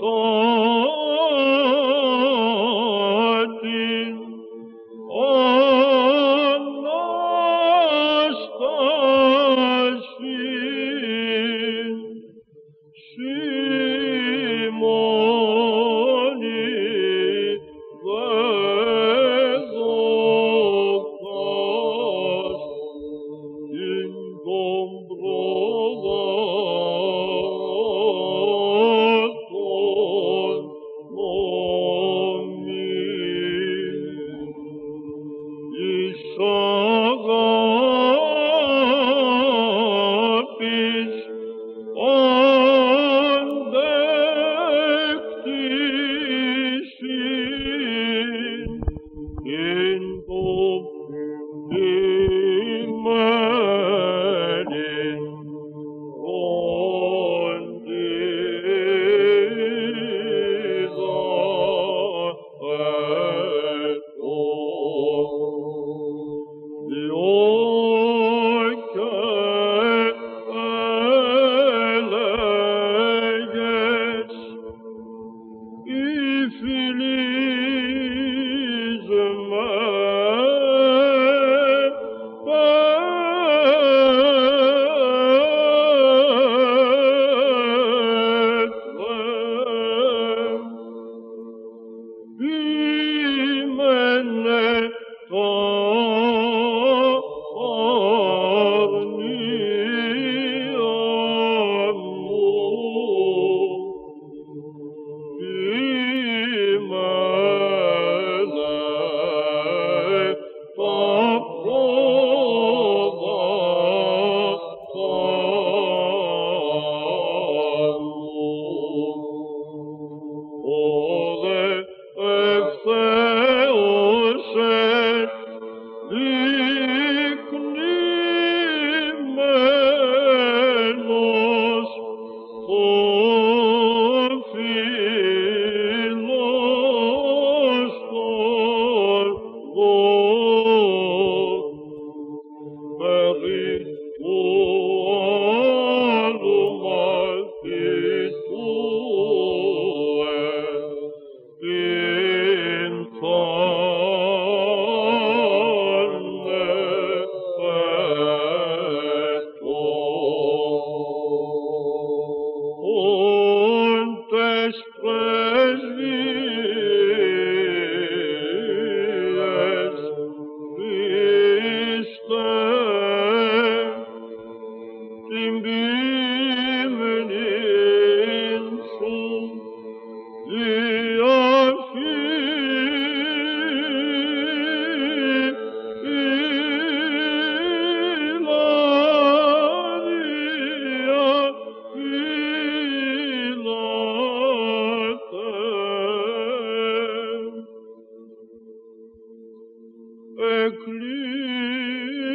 Ton so éclipse.